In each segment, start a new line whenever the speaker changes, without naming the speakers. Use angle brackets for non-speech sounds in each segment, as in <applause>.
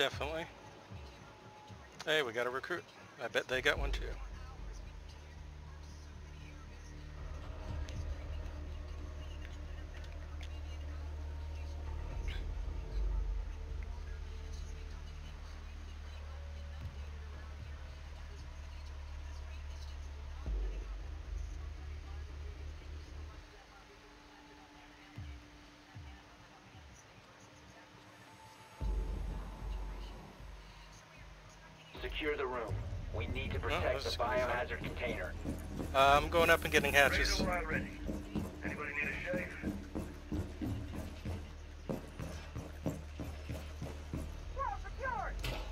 definitely. Hey, we got a recruit. I bet they got one too.
Secure the room. We need to protect
Oh,
the
gonna be fun.
biohazard container.
Uh, I'm going up and getting hatches.
Radar ready. Anybody need a shave?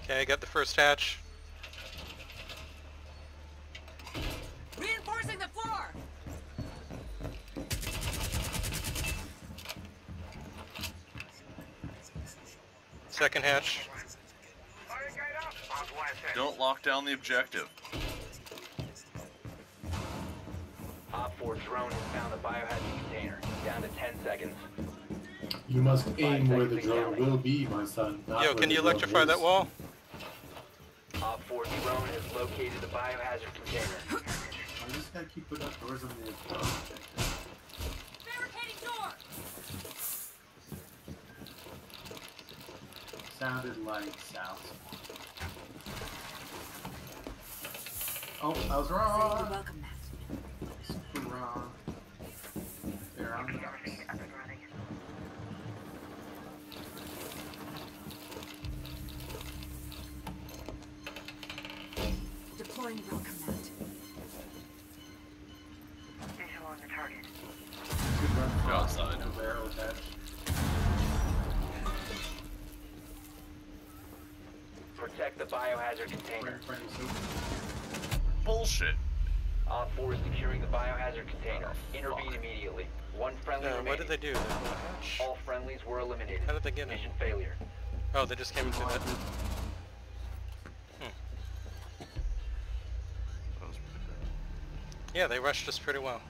Okay, I got the first hatch.
Reinforcing the floor!
Second hatch.
Fire gate up. On blast head.
Don't lock down the objective.
Op 4 drone has found the biohazard container. Down to 10 seconds.
You must aim where the drone
counting.
will be, my son. not
Yo, can you electrify that wall?
Op 4 drone has located the biohazard container.
I just gotta keep putting up doors on the drone.
Barricading door!
Sounded like south. Oh, I was
You're
wrong.
welcome
mat. Wrong. They're on the docks.
Deploying welcome mat.
Visual on the target.
Good run.
Go outside.
No barrel attached.
Protect the biohazard container.
in front of you, Super.
Bullshit.
Op 4 is securing the biohazard container. Oh, Intervene immediately. One friendly
No, what did they do? They blew a hatch?
Oh, All friendlies were eliminated.
How did they get in?
Mission failure.
Oh, they just came into that.
That was pretty bad.
Yeah, they rushed us pretty well.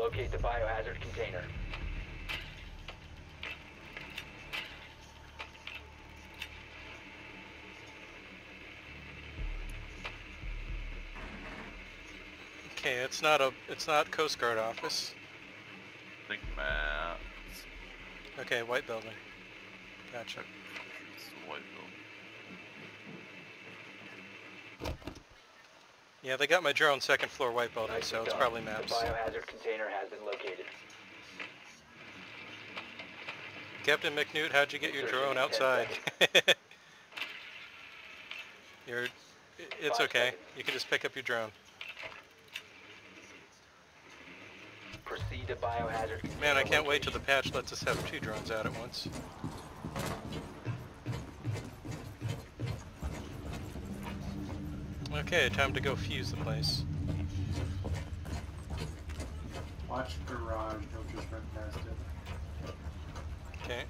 Locate the biohazard container.
Okay, it's not a, it's not Coast Guard office.
I think Matt.
Okay, white building. Gotcha.
It's the white building.
Yeah, they got my drone second floor white building,
Nicely
so it's
done.
probably
The
maps.
biohazard container has been located.
Captain McNewt, how'd you get your drone outside? <laughs> You're, it's
Five
okay.
seconds.
You can just pick up your drone.
Proceed to biohazard.
Man, I can't wait till the patch lets us have two drones out at once. Okay, time to go fuse the place.
Watch garage. Don't just run past it.
Okay.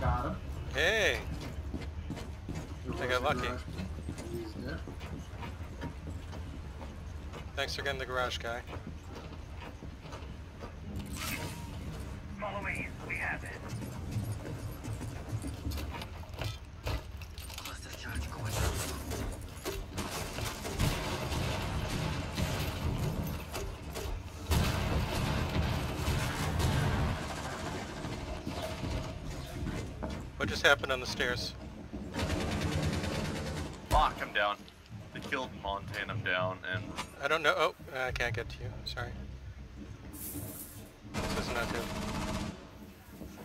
Got him.
Hey!
There
I
was
got
a
lucky.
garage. He's dead.
Thanks for getting the garage guy.
Follow me. We have it.
What just happened on the stairs?
Fuck, I'm down. They killed Montana, I'm down, and
I don't know. Oh, I can't get to you. Sorry. This is not good.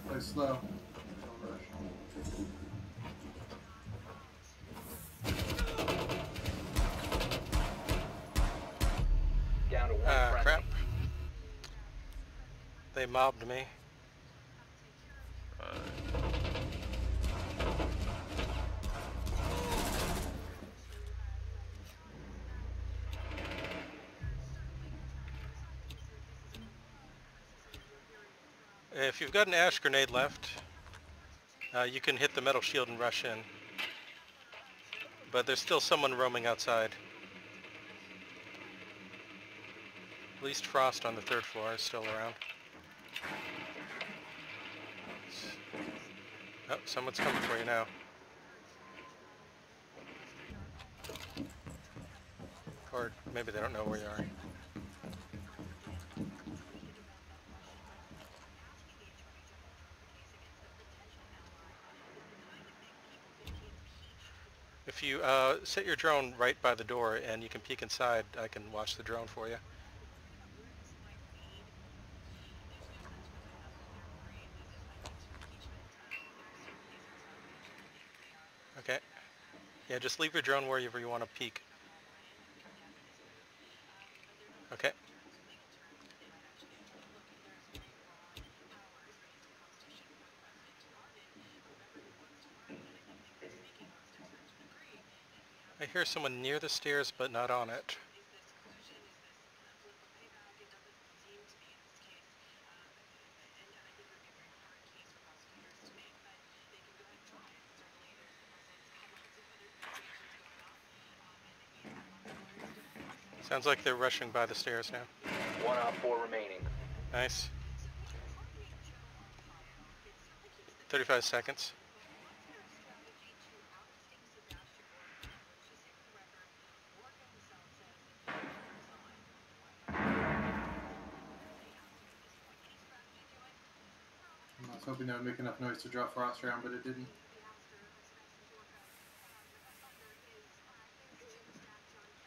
Play slow. Down to one uh, crap.
They mobbed me. If you've got an ash grenade left, uh, you can hit the metal shield and rush in. But there's still someone roaming outside. At least Frost on the third floor is still around. Oh, someone's coming for you now. Or maybe they don't know where you are. If uh, set your drone right by the door and you can peek inside, I can watch the drone for you. Okay. Yeah, just leave your drone wherever you want to peek. Okay. Hear someone near the stairs but not on it. Sounds like they're rushing by the stairs now.
One op four remaining.
Nice. 35 seconds.
Hoping that would make enough noise to draw Frost around, but it didn't.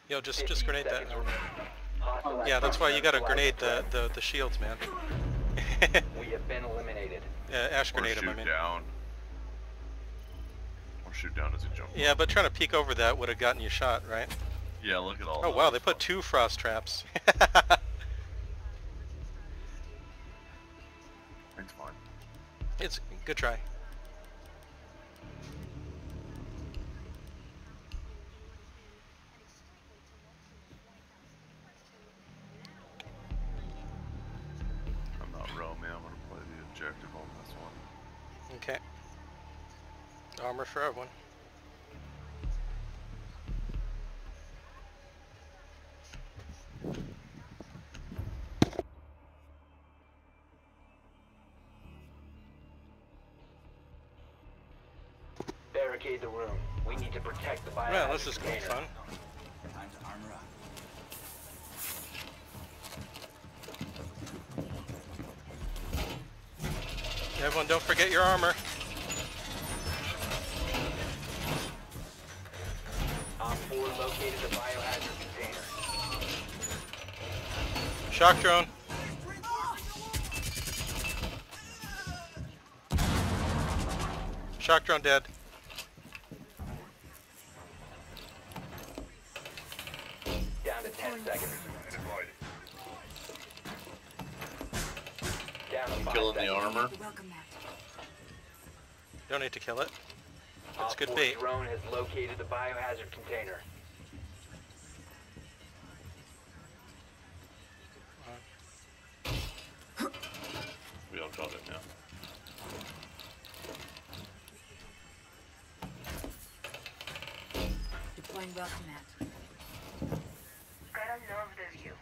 Yo, just just grenade that.
seconds
Yeah, that's why you gotta grenade the, the, the shields, man. <laughs>
We have been eliminated.
yeah, ash
or
grenade 'em,
shoot
I mean.
down. Or shoot down as he jumps.
Yeah, but trying to peek over that would have gotten you shot, right?
Yeah, look at all
Oh wow, they put two frost traps. <laughs>
it's
good try.
I'm not Romy, I'm gonna play the objective on this one.
Okay. Armor for everyone.
Barricade the room. We need to protect the
Well, this is cool fun.
Time to armor up.
Everyone, don't forget your armor.
Op 4 located the biohazard container.
Shock drone. Shock drone dead. Don't need to kill it. That's good
4
bait.
drone has located the biohazard container.
We all got it now.
Deploying welcome mat.
Gotta love the view.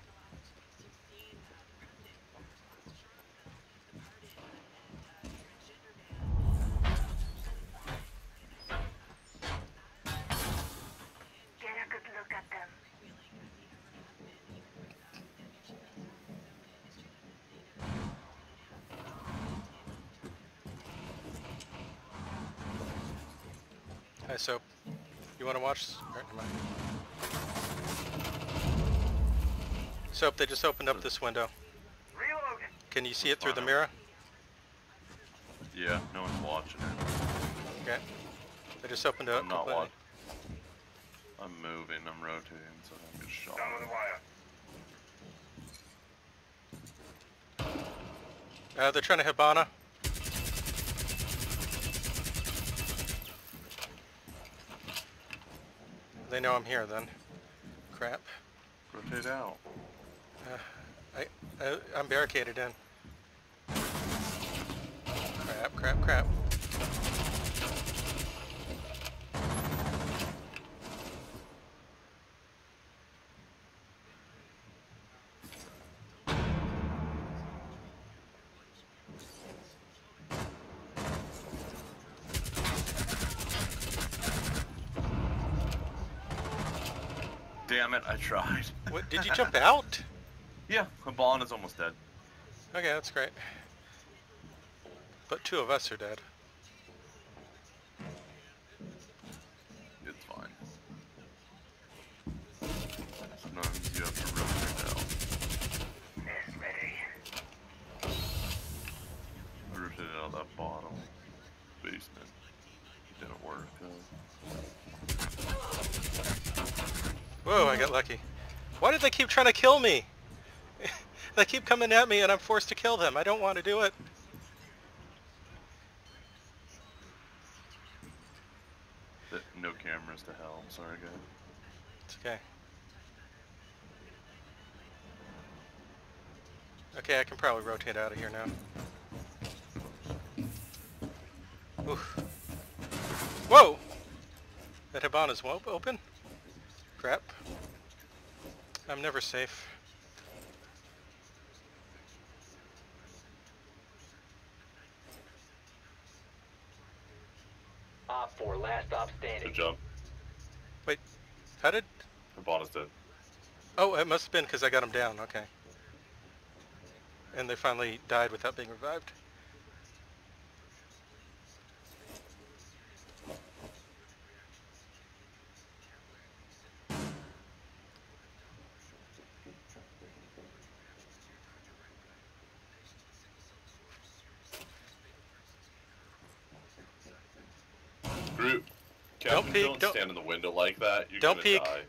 Get a good look at them.
Hi, Soap. You want to watch? Alright, never mind. Soap, they just opened up this window.
Reload.
Can you see it through the mirror?
Yeah, no one's watching it.
Okay. They just opened it up
I'm not
completely.
watching. I'm moving, I'm rotating, so I don't get shot.
Down with the wire.
Uh, they're trying to hit Hibana. They know I'm here then. Crap.
Rotate out.
Uh, I, I, I'm barricaded in. Crap, crap, crap.
Damn it, I tried.
What, did you <laughs> jump out?
Yeah, Kapkan is almost dead.
Okay, that's great. But two of us are dead.
It's fine. Sometimes you have to rotate out.
Nest ready.
I rotated out that bottom basement. Didn't work. though.
Whoa, I got lucky. Why did they keep trying to kill me? <laughs> they keep coming at me and I'm forced to kill them. I don't want to do it.
No cameras to hell. Sorry, guys.
It's okay. Okay, I can probably rotate out of here now. Oof. Whoa! That Hibana's open? Crap. I'm never safe.
Op 4, last stop standing.
Good job.
Wait, How did...
Kabana's dead.
Oh, it must have been because I got him down. Okay. And they finally died without being revived.
Group.
Don't peek,
don't,
don't-
stand in the window like that. You're
Don't
gonna
peek.
die.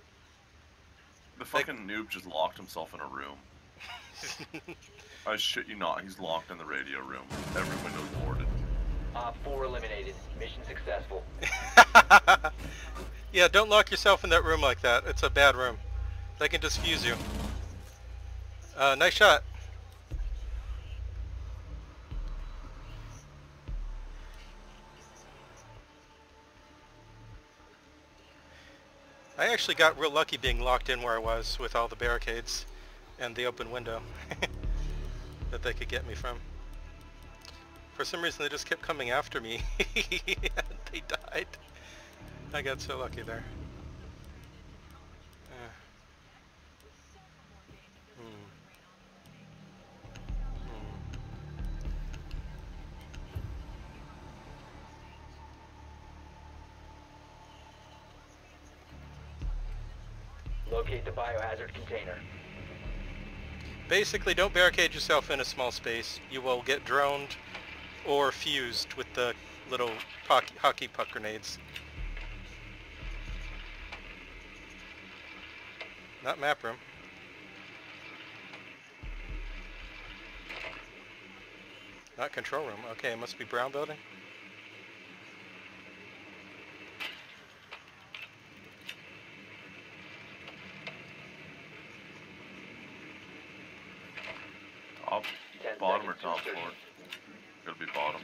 The fucking noob just locked himself in a room. <laughs> I shit you not, he's locked in the radio room. Every window's boarded.
Op 4 eliminated. Mission successful. <laughs>
yeah, don't lock yourself in that room like that. It's a bad room. They can just fuse you. Uh, nice shot. I actually got real lucky being locked in where I was with all the barricades and the open window <laughs> that they could get me from. For some reason they just kept coming after me and <laughs> they died. I got so lucky there. Uh. Hmm. Hmm.
Locate the biohazard container.
Basically, don't barricade yourself in a small space. You will get droned or fused with the little hockey, hockey puck grenades. Not map room. Not control room. Okay, it must be brown building.
Top,
Ten
bottom or top floor? Gotta be bottom.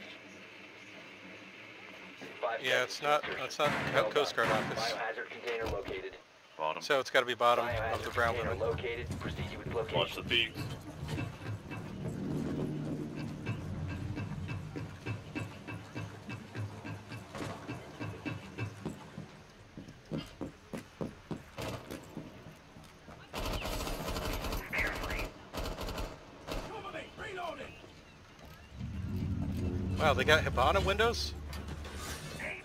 Yeah, it's not.
to insertion.
It's not
Well
Coast. Guard office.
Biohazard container located.
Bottom.
So it's got to be bottom of the brown
container located. Proceed with
Watch the peaks.
They got Hibana windows?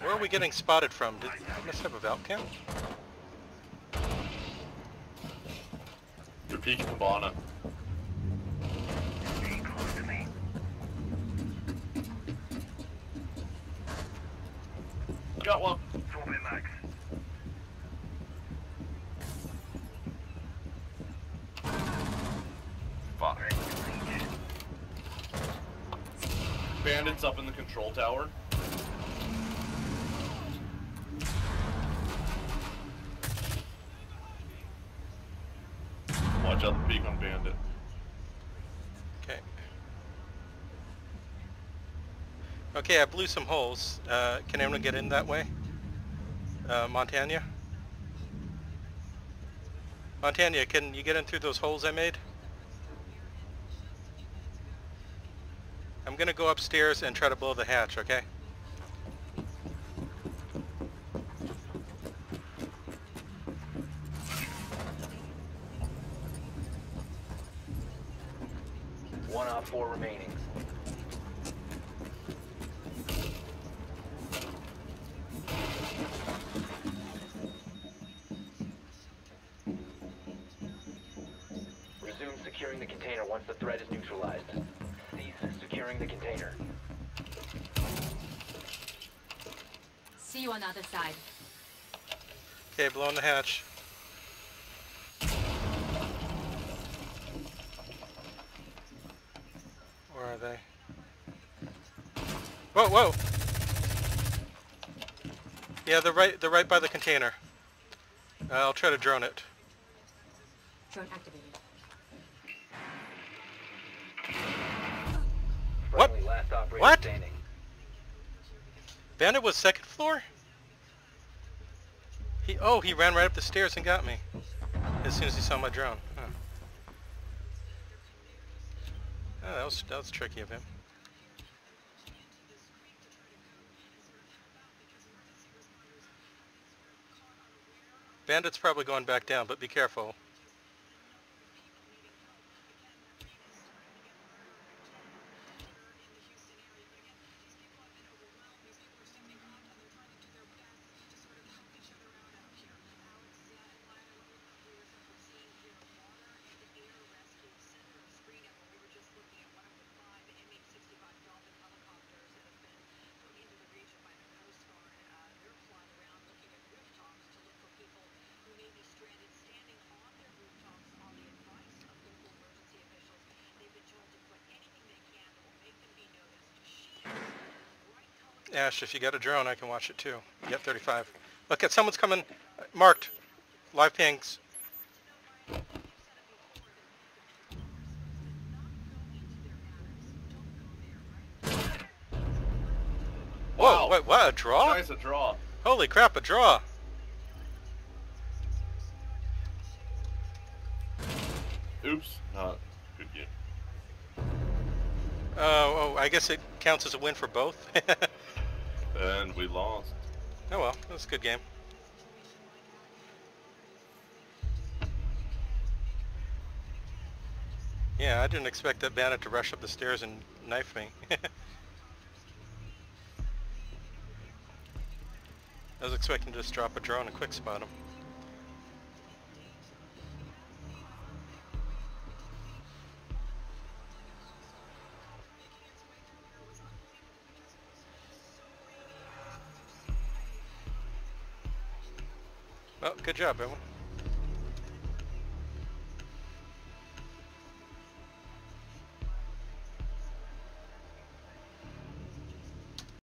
Where are we getting spotted from? Did they must have a Valk cam?
You're peeking
me.
Got one.
Swap it, Max.
Fuck.
Ready to reach.
Bandits up in the control tower. Watch out the peak on Bandit.
Okay. Okay, I blew some holes. Uh, can anyone get in that way? Uh, Montana? Montana, can you get in through those holes I made? I'm gonna go upstairs and try to blow the hatch, okay?
One op four remaining. Resume securing the container once the threat is neutralized. Cease securing the container.
See you on the other side.
Okay, blowing the hatch. Where are they? Whoa, whoa! Yeah, they're right. They're right by the container. Uh, I'll try to drone it.
Drone activated.
What?
Friendly last operator
What?
standing.
Bandit was second floor. He oh he ran right up the stairs and got me as soon as he saw my drone. Huh. Oh, that was that was tricky of him. Bandit's probably going back down, but be careful. Ash, if you got a drone, I can watch it too. Yep, 35. Look at someone's coming. uh, Marked. Live pings. Whoa,
Wow.
wait, what, a draw?
Nice a draw.
Holy crap, a draw.
Oops. Not good game.
Oh, oh, I guess it counts as a win for both. <laughs>
And we lost.
oh well, that was a good game. Yeah, I didn't expect that bandit to rush up the stairs and knife me. <laughs> I was expecting to just drop a drone and quick spot him. Good job, everyone.